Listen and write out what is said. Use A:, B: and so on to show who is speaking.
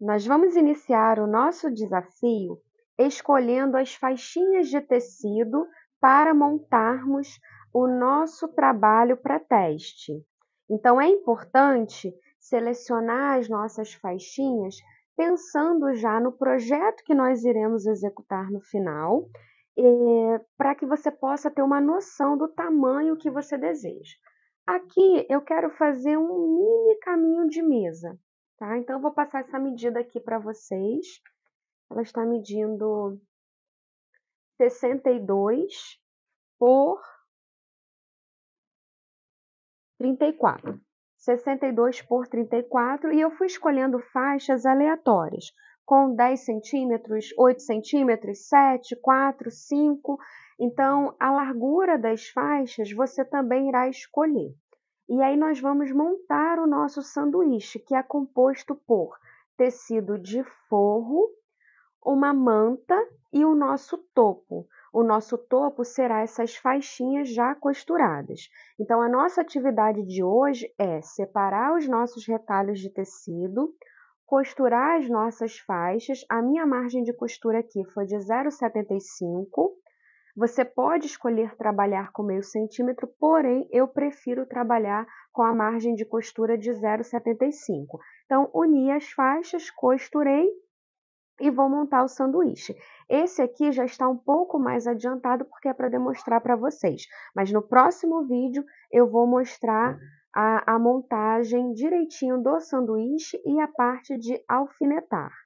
A: Nós vamos iniciar o nosso desafio escolhendo as faixinhas de tecido para montarmos o nosso trabalho para teste. Então, é importante selecionar as nossas faixinhas pensando já no projeto que nós iremos executar no final, eh, para que você possa ter uma noção do tamanho que você deseja. Aqui eu quero fazer um mini caminho de mesa, tá? Então, eu vou passar essa medida aqui para vocês. Ela está medindo 62 por 34. 62 por 34 e eu fui escolhendo faixas aleatórias, com 10 centímetros, 8 centímetros, 7, 4, 5. Então, a largura das faixas você também irá escolher. E aí nós vamos montar o nosso sanduíche, que é composto por tecido de forro, uma manta e o nosso topo. O nosso topo será essas faixinhas já costuradas. Então, a nossa atividade de hoje é separar os nossos retalhos de tecido, costurar as nossas faixas. A minha margem de costura aqui foi de 0,75 você pode escolher trabalhar com meio centímetro, porém eu prefiro trabalhar com a margem de costura de 0,75. Então, uni as faixas, costurei e vou montar o sanduíche. Esse aqui já está um pouco mais adiantado porque é para demonstrar para vocês, mas no próximo vídeo eu vou mostrar a, a montagem direitinho do sanduíche e a parte de alfinetar.